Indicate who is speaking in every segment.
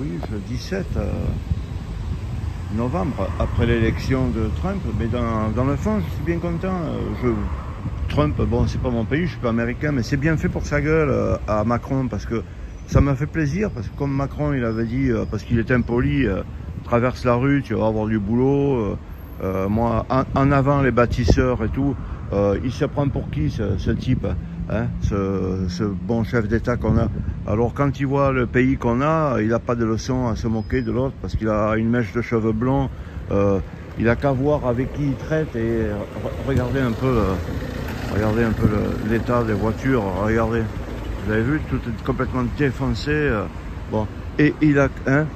Speaker 1: oui, le 17 euh, novembre, après l'élection de Trump. Mais dans, dans, le fond, je suis bien content. Euh, Trump, bon, c'est pas mon pays, je suis pas américain, mais c'est bien fait pour sa gueule euh, à Macron parce que ça m'a fait plaisir. Parce que comme Macron, il avait dit, parce qu'il est impoli, traverse la rue, tu vas avoir du boulot. moi, en, avant, les bâtisseurs et tout, il se prend pour qui ce type? Hein, ce, bon chef d'État qu'on a. Alors quand il voit le pays qu'on a, il n'a pas de leçon à se moquer de l'autre parce qu'il a une mèche de cheveux blonds. Euh, il a qu'à voir avec qui il traite et regardez un peu, euh, l'état des voitures. Regardez, vous avez vu, tout est complètement défoncé. Euh, et il a, hein,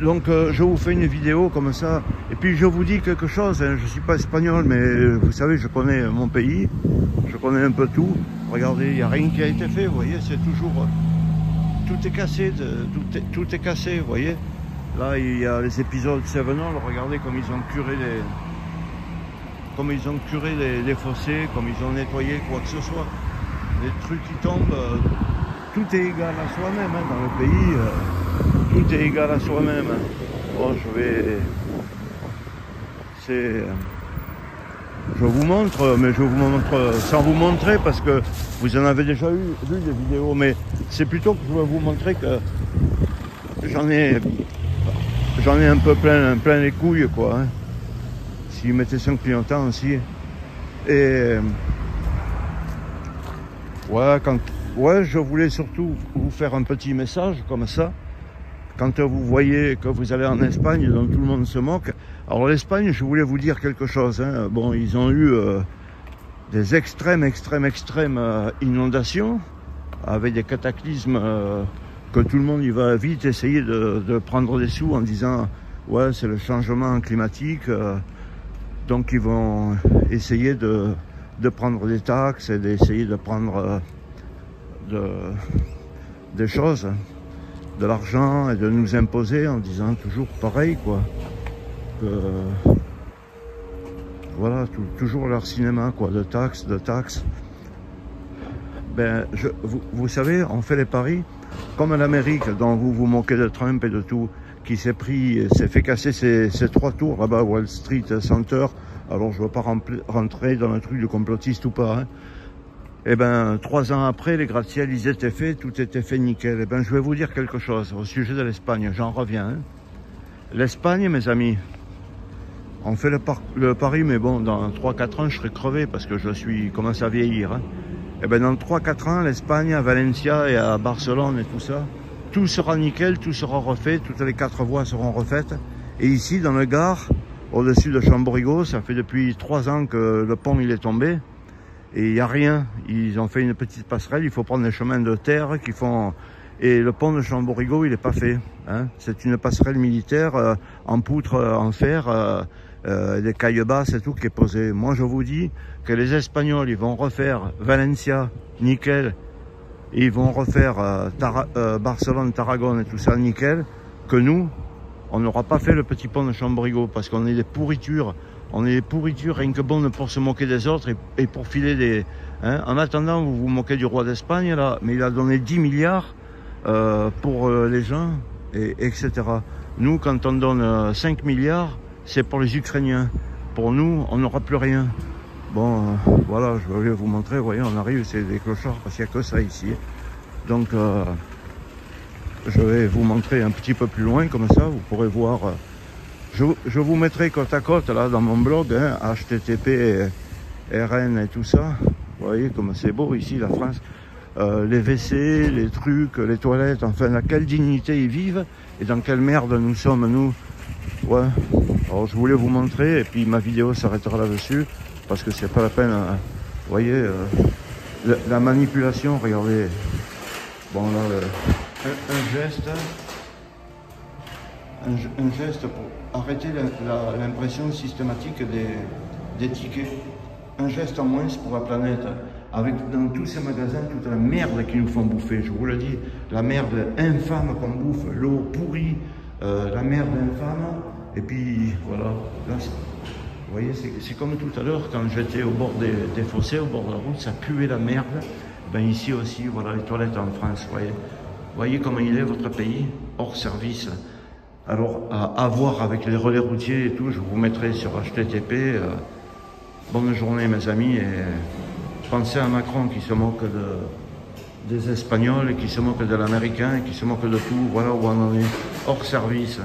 Speaker 1: donc euh, je vous fais une vidéo comme ça. Et puis je vous dis quelque chose, hein. je ne suis pas espagnol, mais vous savez, je connais mon pays, je connais un peu tout. Regardez, il n'y a rien qui a été fait, vous voyez, c'est toujours... Tout est cassé, tout, est, cassé, vous voyez. Là, il y a les épisodes Sevenol, regardez comme ils ont curé les... Comme ils ont curé les, fossés, comme ils ont nettoyé quoi que ce soit. Les trucs qui tombent, euh, tout est égal à soi-même hein, dans le pays. Euh, tout est égal à soi-même. Bon, je vais... C'est... Je vous montre, mais je vous montre sans vous montrer parce que vous en avez déjà eu, vu des vidéos, mais c'est plutôt que je vais vous montrer que j'en ai, j'en ai un peu plein, plein les couilles, quoi. Hein. S'il mettait son clignotant aussi. Et ouais, quand, ouais, je voulais surtout vous faire un petit message comme ça quand vous voyez que vous allez en Espagne, dont tout le monde se moque. Alors l'Espagne, je voulais vous dire quelque chose. Hein. Bon, ils ont eu euh, des extrêmes, extrêmes, extrêmes euh, inondations, avec des cataclysmes euh, que tout le monde y va vite essayer de, prendre des sous en disant ouais c'est le changement climatique, donc ils vont essayer de, de prendre des taxes et d'essayer de prendre de, des choses de l'argent et de nous imposer en disant toujours pareil quoi. Voilà, toujours leur cinéma quoi, de taxes, de taxes. Ben, je, vous, vous, savez, on fait les paris comme en Amérique, dont vous vous moquez de Trump et de tout, qui s'est pris, s'est fait casser ses, ses trois tours là-bas, Wall Street Center. Alors je ne veux pas rentrer dans un truc de complotiste ou pas. Hein. Eh ben, trois ans après, les gratte-ciels, ils étaient faits, tout était fait nickel. Eh ben, je vais vous dire quelque chose au sujet de l'Espagne. J'en reviens. Hein. L'Espagne, mes amis, on fait le, par le, pari, mais bon, dans 3-4 ans, je serai crevé parce que je suis commence à vieillir. Hein. Eh ben, dans 3-4 ans, l'Espagne, à Valencia et à Barcelone et tout ça, tout sera nickel, tout sera refait, toutes les quatre voies seront refaites. Et ici, dans le Gard, au-dessus de Chamborigo, ça fait depuis 3 ans que le pont il est tombé et il n'y a rien. Ils ont fait une petite passerelle, il faut prendre des chemins de terre qui font... Et le pont de Chamborigo, il n'est pas fait. Hein. C'est une passerelle militaire euh, en poutre, euh, en fer, euh, des cailles basses et tout qui est posée. Moi, je vous dis que les Espagnols, ils vont refaire Valencia, nickel, ils vont refaire Barcelone, Tarragone et tout ça, nickel, que nous, on n'aura pas fait le petit pont de Chamborigo parce qu'on est des pourritures on est des pourritures rien que bon pour se moquer des autres et, pour filer des... Hein. En attendant, vous vous moquez du roi d'Espagne, là, mais il a donné 10 milliards euh, pour euh, les gens, et, etc. Nous, quand on donne euh, 5 milliards, c'est pour les Ukrainiens. Pour nous, on n'aura plus rien. Bon, euh, voilà, je voulais vous montrer, vous voyez, on arrive, c'est des clochards, parce qu'il n'y a que ça ici. Donc, euh, je vais vous montrer un petit peu plus loin, comme ça, vous pourrez voir... Je, vous mettrai côte à côte là dans mon blog, hein, HTTP, RN et tout ça. Vous voyez comme c'est beau ici la France. Euh, les WC, les trucs, les toilettes, enfin à quelle dignité ils vivent et dans quelle merde nous sommes nous. Ouais. Alors je voulais vous montrer et puis ma vidéo s'arrêtera là-dessus parce que c'est pas la peine. Hein. Vous voyez euh, la, la, manipulation, regardez. Bon là, un geste un, geste pour arrêter l'impression systématique des, tickets. Un geste en moins pour la planète. Avec dans tous ces magasins toute la merde qu'ils nous font bouffer. Je vous le dis, la merde infâme qu'on bouffe, l'eau pourrie, euh, la merde infâme. Et puis voilà, là, vous voyez, c'est comme tout à l'heure quand j'étais au bord des, fossés, au bord de la route, ça puait la merde. Ben ici aussi, voilà les toilettes en France, vous voyez. Voyez comment il est votre pays Hors service. Alors, à, voir avec les relais routiers et tout, je vous mettrai sur HTTP. Euh, bonne journée, mes amis. Et pensez à Macron qui se moque de, des Espagnols, qui se moque de l'Américain, qui se moque de tout. Voilà où on en est. Hors service.